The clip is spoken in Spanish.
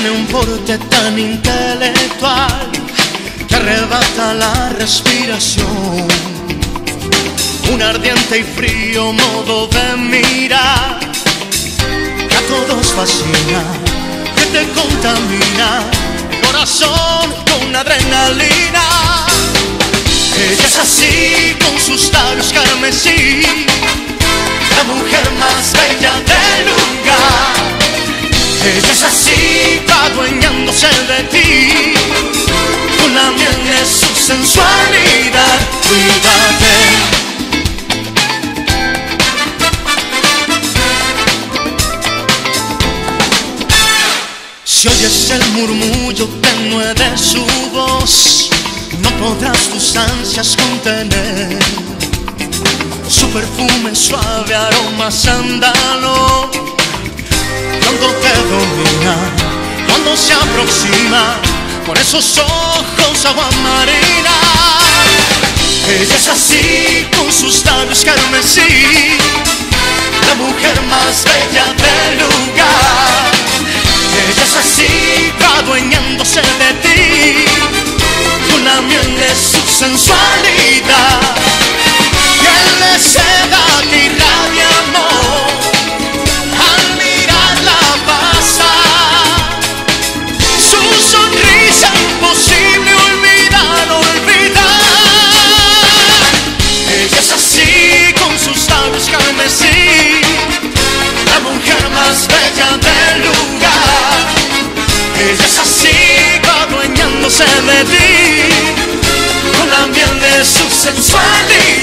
tiene un porte tan intelectual que arrebata la respiración. Un ardiente y frío modo de mirar que a todos fascina, que te contamina el corazón con adrenalina. Ella es así con sus labios carmesí, la mujer más bella del lugar. Ella es así, adueñándose de ti, con la miel su sensualidad. Cuídate. Si oyes el murmullo tenue de su voz, no podrás tus ansias contener. Su perfume suave aroma sándalo, cuando te domina, se aproxima, con esos ojos agua marina. Ella es así, con sus labios carmesí, la mujer más bella del lugar. Ella es así, lugar. Ella es así, adueñándose de ti, con la miel de su sensualidad.